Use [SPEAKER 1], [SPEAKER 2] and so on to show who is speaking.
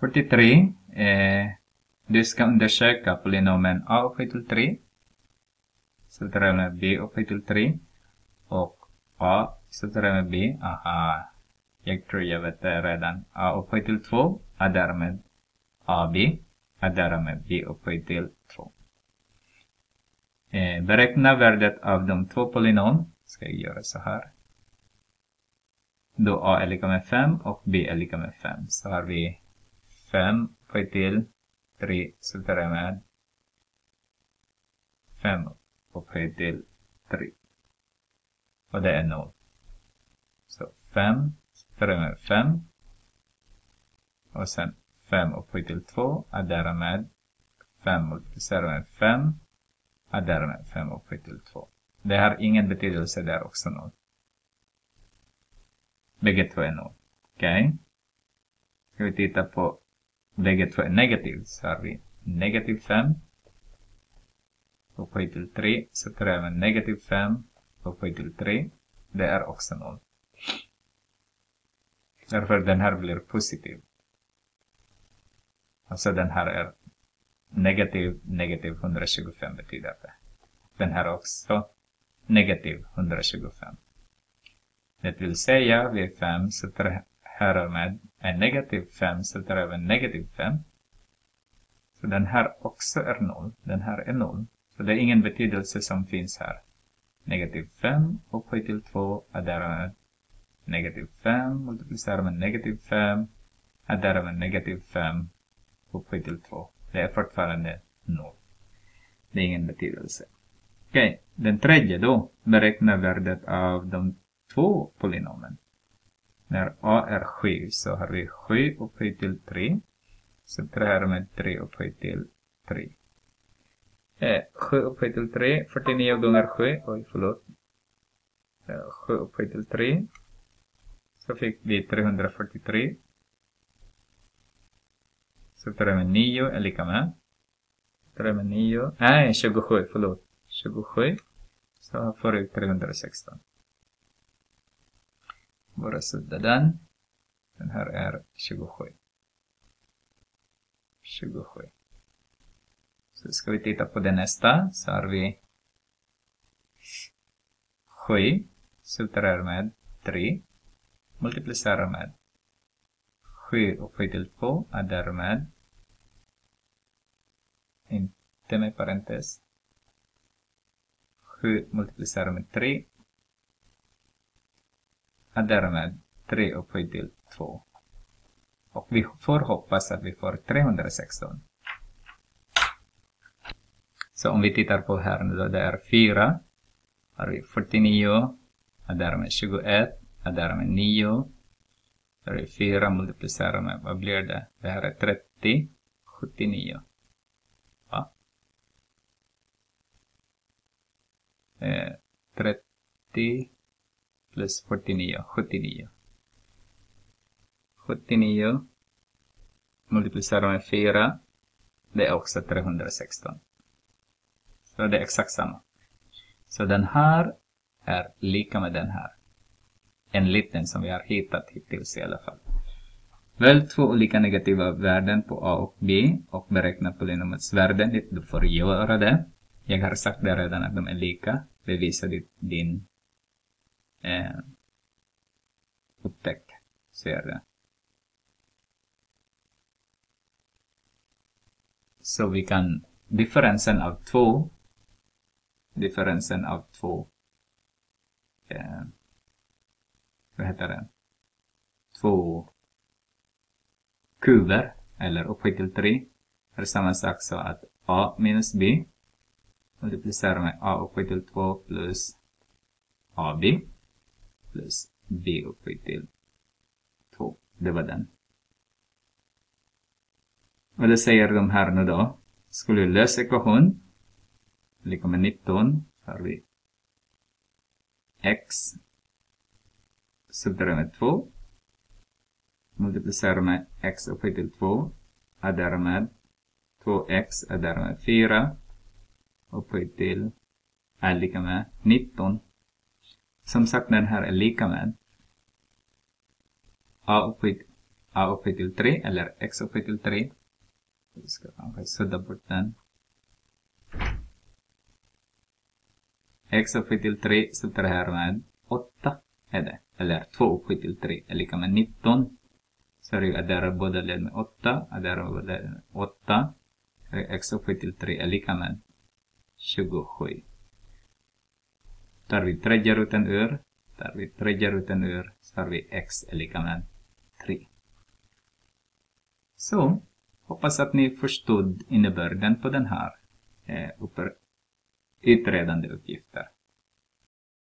[SPEAKER 1] 43. Eh, du ska undersöka polynomen a upphöjt till 3. Subtraherar med b upphöjt till 3. Och a subtraherar med b. Aha. Jag tror jag vet det redan. a upphöjt till 2 är därmed ab är därmed b upphöjt till 2. Eh, beräkna värdet av de två polynom. Ska jag göra så här. Då a är lika med 5 och b är lika med 5. Så har vi 5 upphöjt till 3 jag med 5 upphöjt till 3. Och det är 0. Så 5 subtraherar med 5. Och sen 5 upphöjt till 2 adderar därmed 5 multiplicerar med 5 adderar därmed 5 upphöjt till 2. Det har ingen betydelse det är också 0. Bägge två är 0. Okej? Okay? Ska vi titta på bägge två är negativ så har vi negativ 5 upphöjt till 3 så även negativ 5 upphöjt till 3. Det är också 0. Därför den här blir positiv. Alltså den här är negativ, negativ 125 betyder det. Den här också negativ 125. Det vill säga vid 5 sätter här har en negativ 5 så det är även negativ 5. Så den här också är 0. Den här är 0. Så det är ingen betydelse som finns här. Negativ 5 upphöjt till 2 är därmed negativ 5 multiplicerar med negativ 5 är därmed negativ 5 upphöjt till 2. Det är fortfarande 0. Det är ingen betydelse. Okej, okay. den tredje då beräknar värdet av de två polynomen. När a är 7 så har vi 7 upphöjt till 3. Så 3 med 3 upphöjt till 3. Eh, 7 upphöjt till 3, 49 gånger 7, oj förlåt. Eh, 7 upphöjt till 3. Så fick vi 343. Så 3 med 9 är lika med. 3 med 9, nej 27, förlåt. 27. Så får vi 316. Bara sudda den. Den här är 27. 27. Så ska vi titta på det nästa. Så har vi 7 subtraherar med 3 multiplicerar med 7 och 7 till 2 är därmed inte med parentes 7 multiplicerar med 3 är därmed 3 upphöjt till 2. Och vi får hoppas att vi får 316. Så om vi tittar på här nu då, det är 4. Har vi 49. Är därmed 21. Är därmed 9. Då är 4 multiplicerat med, vad blir det? Det här är 30. 79. Va? Eh, 30 plus 49, 79. 79 multiplicerar med 4, det är också 316. Så det är exakt samma. Så den här är lika med den här. En liten som vi har hittat hittills i alla fall. Välj två olika negativa värden på A och B och beräkna polynomets värden. Du får göra det. Jag har sagt det redan att de är lika. Bevisa din eh, upptäck, ser. Så vi kan, differensen av två, differensen av två, eh, vad heter det, två kuber, eller upphöjt till tre, är samma sak så att a minus b multiplicerar med a upphöjt till 2 plus ab plus b upphöjt till 2. Det var den. Och det säger de här nu då. Skulle vi lösa ekvation, lika med 19, har vi x. Subtraherar med 2 multiplicerar med x upphöjt till 2 är därmed 2x är därmed 4 upphöjt till är lika med 19 som sagt, den här är lika med a upphöjt, a upphöjt till 3 eller x upphöjt till 3. Vi ska kanske sudda bort den. x upphöjt till 3 slutar här med 8 är det. Eller 2 upphöjt till 3 är lika med 19. Så jag adderar båda led med 8, adderar båda led med 8. x upphöjt till 3 är lika med 27. Där vi tredje roten ur, där vi tredje roten ur, så har vi x är lika med 3. Så, hoppas att ni förstod innebörden på den här eh, utredande uppgifter.